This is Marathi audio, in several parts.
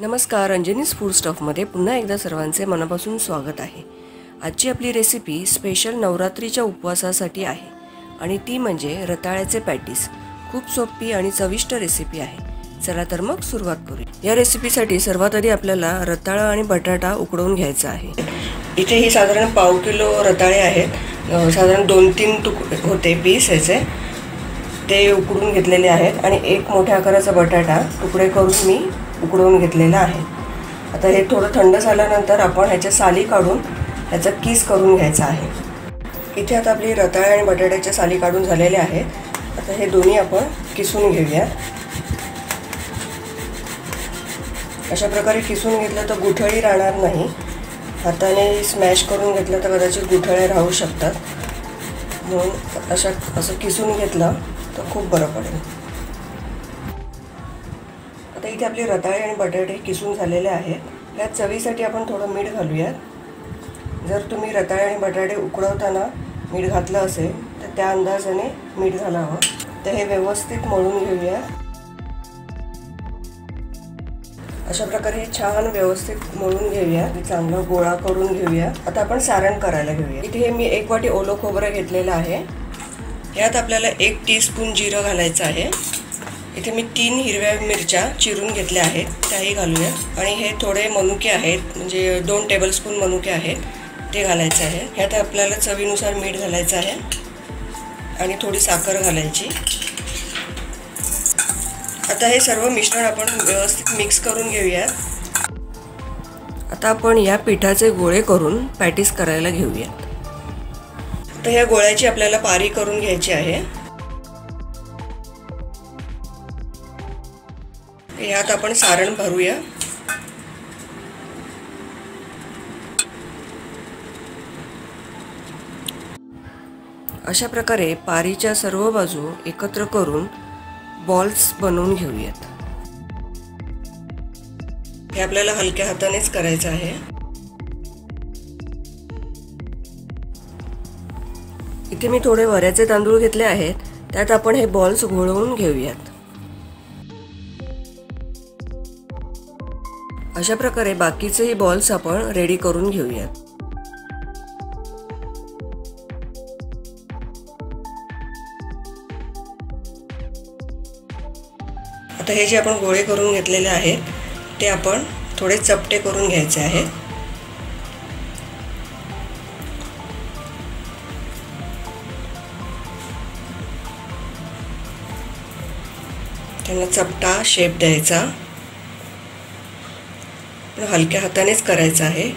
नमस्कार अंजनीस फूड स्टॉफमध्ये पुन्हा एकदा सर्वांचे मनापासून स्वागत आहे. आजची आपली रेसिपी स्पेशल नवरात्रीच्या उपवासासाठी आहे आणि ती म्हणजे रताळ्याचे पॅटीस. खूप सोपी आणि चविष्ट रेसिपी आहे. चला तर मग सुरुवात करूया. या रेसिपीसाठी सर्वात आधी आपल्याला रताळा आणि बटाटा उकडवून घ्यायचा आहे. इथे ही साधारण पाव किलो रताळे आहेत. साधारण दोन तीन तुक होते पीस याचे. ते उकडून घेतलेले आहेत आणि एक मोठ्या आकाराचा बटाटा तुकडे करून मी उकडवून घेतलेला आहे. आता हे थोडं थंड झाल्यानंतर आपण ह्याच्या साली काढून ह्याचा किस करून घ्यायचा आहे. इथे आता आपली रताळे आणि बटाट्याच्या साली काढून झालेल्या आहेत आता हे दोन्ही आपण किसून घेऊया. अशा प्रकारे किसून घेतलं तर गुठळी राहणार नाही. हाताने स्मॅश करून घेतलं तर कदाचित गुठळ्या राहू शकतात. म्हणून अशा असं किसून घेतलं तर खूप बरं पडेल. आता इथे आपले रताळे आणि बटाटे किसून झालेले आहेत. यात चवीसाठी आपण थोडं मीठ घालूयात. जर तुम्ही रताळे आणि बटाटे उकडवताना मीठ घातलं असेल तर त्या अंदाजाने मीठ घालावं. तर हे व्यवस्थित मळून घेऊया. अशा प्रकारे हे छान व्यवस्थित मळून घेऊया. चांगलं गोळा करून घेऊया. आता आपण सारण करायला घेऊया. इथे हे मी एक वाटी ओलं खोबरं घेतलेलं आहे. यात आपल्याला एक टीस्पून जिरं घालायचं आहे. इथे मी तीन हिरव्या मिरच्या चिरून घेतल्या आहेत त्याही घालूया. आणि हे थोडे मनुके आहेत म्हणजे दोन टेबलस्पून मनुके आहेत ते घालायचं आहे. ह्यात आपल्याला चवीनुसार मीठ घालायचं आहे आणि थोडी साखर घालायची. आता हे सर्व मिश्रण आपण व्यवस्थित मिक्स करून घेऊया. आता आपण या पिठाचे गोळे करून पॅटीस करायला घेऊयात. तर ह्या गोळ्याची आपल्याला पारी करून घ्यायची आहे. यात आपण सारण भरूया. अशा प्रकारे पारीच्या सर्व बाजू एकत्र करून बॉल्स बनवून घेऊयात. हे आपल्याला हलक्या हातानेच करायचं आहे. इथे मी थोडे वऱ्याचे तांदूळ घेतले आहेत. त्यात आपण हे बॉल्स घोळवून घेऊयात. अशा प्रकारे बाकीचेही बॉल्स आपण रेडी करून घेऊयात. आता हे जे आपण गोळे करून घेतलेले आहेत ते आपण थोडे चपटे करून घ्यायचे आहेत. त्यांना चपटा शेप द्यायचा. तर हलक्या हातानेच करायचं आहे.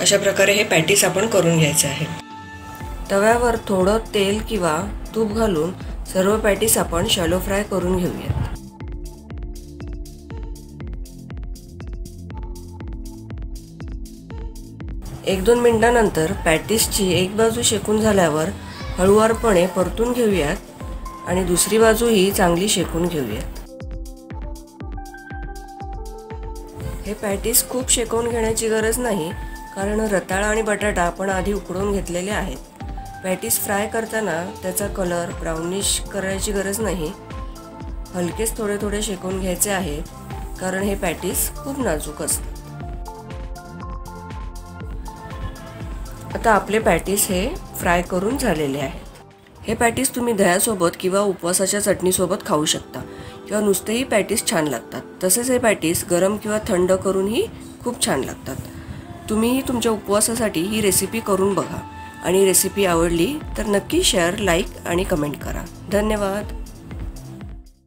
अशा प्रकारे हे पॅटीस आपण करून घ्यायचे आहे. तव्यावर थोडं तेल किंवा तूप घालून सर्व पॅटीस आपण शॅलो फ्राय करून घेऊयात. एक दोन मिनटानंतर पॅटीसची एक बाजू शेकून झाल्यावर हळुवारपणे परतून घेऊयात. आणि दुसरी बाजूही चांगली शेकून घेऊयात हे पॅटीस खूप शेकवून घेण्याची गरज नाही कारण रताळा आणि बटाटा आपण आधी उकडून घेतलेले आहेत. पॅटीस फ्राय करताना त्याचा कलर ब्राउनिश करायची गरज नाही. हलकेच थोडे थोडे शेकून घ्यायचे आहे कारण हे पॅटीस खूप नाजूक असतात आता आपले पॅटीस हे फ्राय करून झालेले आहे. हे पॅटीस तुम्ही दह्यासोबत किंवा उपवासाच्या चटणीसोबत खाऊ शकता. किंवा नुसतेही पॅटीस छान लागतात. तसेच हे पॅटीस गरम किंवा थंड करूनही खूप छान लागतात. तुम्हीही तुमच्या उपवासासाठी ही रेसिपी करून बघा. आणि रेसिपी आवडली तर नक्की शेअर लाईक आणि कमेंट करा. धन्यवाद.